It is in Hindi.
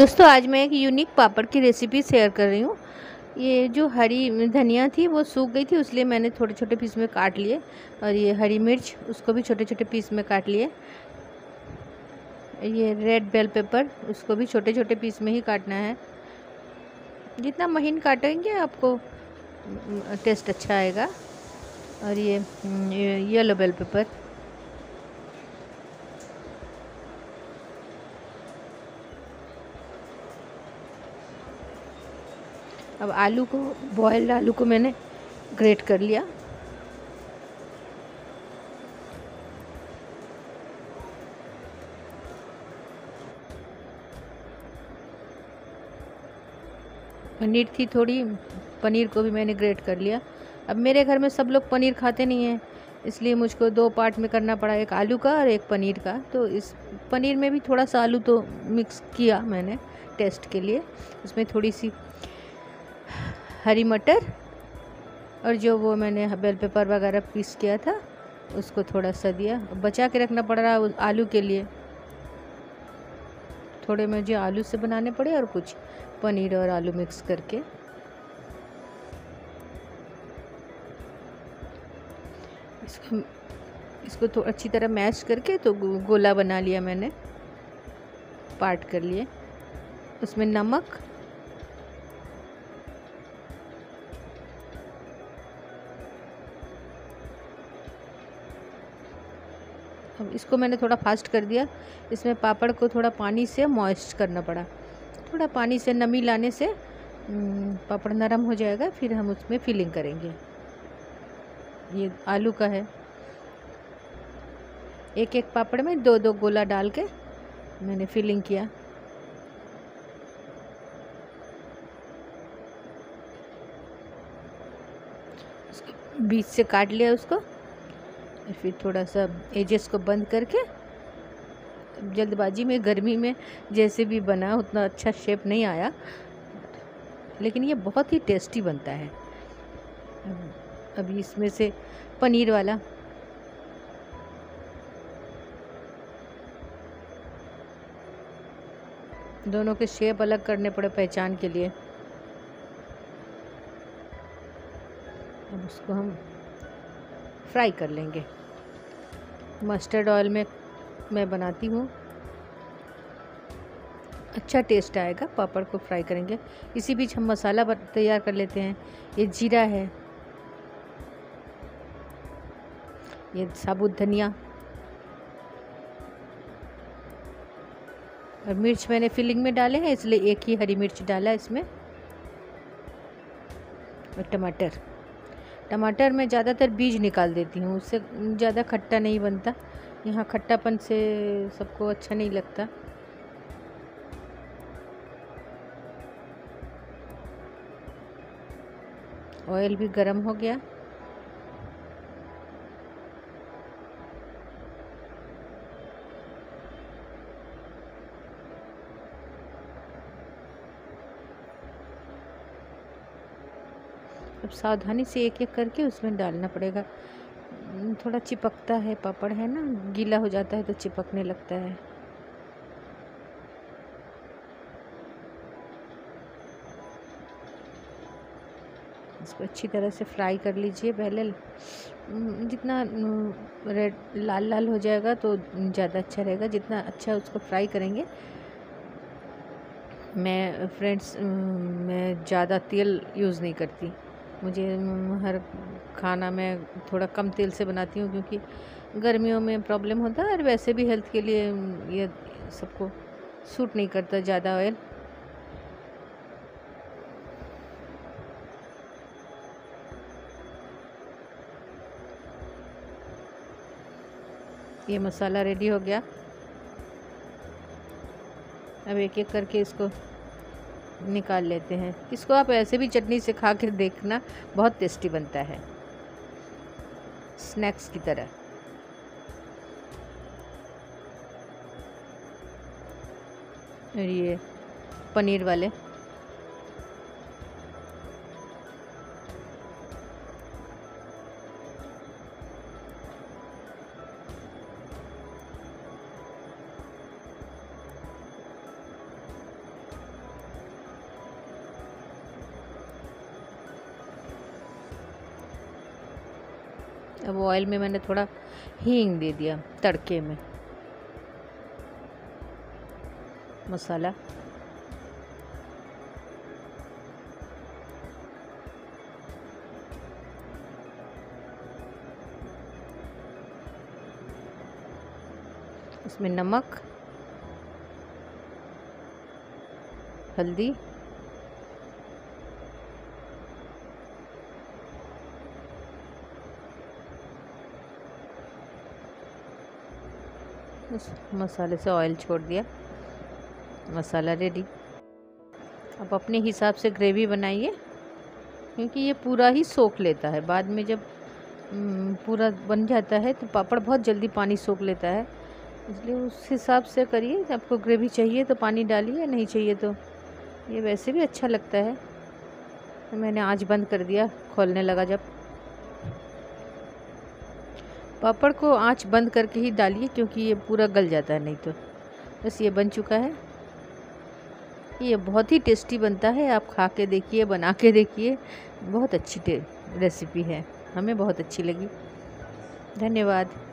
दोस्तों, आज मैं एक यूनिक पापड़ की रेसिपी शेयर कर रही हूँ। ये जो हरी धनिया थी, वो सूख गई थी इसलिए मैंने छोटे छोटे पीस में काट लिए और ये हरी मिर्च, उसको भी छोटे छोटे पीस में काट लिए। ये रेड बेल पेपर उसको भी छोटे छोटे पीस में ही काटना है। जितना महीन काटेंगे, आपको टेस्ट अच्छा आएगा। और ये येलो बेल पेपर अब आलू को बॉयल्ड आलू को मैंने ग्रेट कर लिया। पनीर थी थोड़ी, पनीर को भी मैंने ग्रेट कर लिया। अब मेरे घर में सब लोग पनीर खाते नहीं हैं, इसलिए मुझको दो पार्ट में करना पड़ा, एक आलू का और एक पनीर का। तो इस पनीर में भी थोड़ा सा आलू तो मिक्स किया मैंने टेस्ट के लिए। उसमें थोड़ी सी हरी मटर और जो वो मैंने बेल पेपर वगैरह पीस किया था, उसको थोड़ा सा दिया। बचा के रखना पड़ रहा है आलू के लिए। थोड़े मुझे आलू से बनाने पड़े और कुछ पनीर और आलू मिक्स करके। इसको इसको तो अच्छी तरह मैश करके तो गोला बना लिया मैंने, पार्ट कर लिए। उसमें नमक अब इसको मैंने थोड़ा फास्ट कर दिया। इसमें पापड़ को थोड़ा पानी से मॉइस्ट करना पड़ा। थोड़ा पानी से नमी लाने से पापड़ नरम हो जाएगा, फिर हम उसमें फिलिंग करेंगे। ये आलू का है। एक एक पापड़ में दो दो गोला डाल के मैंने फिलिंग किया। बीच से काट लिया उसको। फिर थोड़ा सा एजेस को बंद करके, जल्दबाजी में, गर्मी में जैसे भी बना, उतना अच्छा शेप नहीं आया। लेकिन ये बहुत ही टेस्टी बनता है। अभी इसमें से पनीर वाला। दोनों के शेप अलग करने पड़े पहचान के लिए। अब उसको हम फ्राई कर लेंगे। मस्टर्ड ऑयल में मैं बनाती हूँ। अच्छा टेस्ट आएगा, पापड़ को फ्राई करेंगे। इसी बीच हम मसाला तैयार कर लेते हैं। ये जीरा है। ये साबुत धनिया। और मिर्च मैंने फिलिंग में डाले हैं, इसलिए एक ही हरी मिर्च डाला इसमें। और टमाटर। टमाटर में ज़्यादातर बीज निकाल देती हूँ, उससे ज़्यादा खट्टा नहीं बनता। यहाँ खट्टापन से सबको अच्छा नहीं लगता। ऑयल भी गर्म हो गया। अब सावधानी से एक एक करके उसमें डालना पड़ेगा। थोड़ा चिपकता है पापड़, है ना? गीला हो जाता है तो चिपकने लगता है। इसको अच्छी तरह से फ्राई कर लीजिए। पहले जितना रेड लाल लाल हो जाएगा तो ज़्यादा अच्छा रहेगा। जितना अच्छा उसको फ्राई करेंगे, मैं, फ्रेंड्स मैं ज़्यादा तेल यूज़ नहीं करती। मुझे हर खाना मैं थोड़ा कम तेल से बनाती हूँ क्योंकि गर्मियों में प्रॉब्लम होता है और वैसे भी हेल्थ के लिए ये सबको सूट नहीं करता ज़्यादा ऑयल ये मसाला रेडी हो गया। अब एक एक करके इसको निकाल लेते हैं। इसको आप ऐसे भी चटनी से खा कर देखना, बहुत टेस्टी बनता है। स्नैक्स की तरह। और ये पनीर वाले। अब ऑयल में मैंने थोड़ा हींग दे दिया तड़के में। मसाला। इसमें नमक हल्दी। बस मसाले से ऑयल छोड़ दिया। मसाला रेडी अब अपने हिसाब से ग्रेवी बनाइए, क्योंकि ये पूरा ही सोख लेता है। बाद में जब पूरा बन जाता है तो पापड़ बहुत जल्दी पानी सोख लेता है। इसलिए उस हिसाब से करिए, आपको ग्रेवी चाहिए तो पानी डालिए, नहीं चाहिए तो ये वैसे भी अच्छा लगता है। तो मैंने आज बंद कर दिया, खोलने लगा जब। पापड़ को आँच बंद करके ही डालिए, क्योंकि ये पूरा गल जाता है, नहीं तो। बस ये बन चुका है। ये बहुत ही टेस्टी बनता है। आप खा के देखिए, बना के देखिए। बहुत अच्छी रेसिपी है। हमें बहुत अच्छी लगी। धन्यवाद।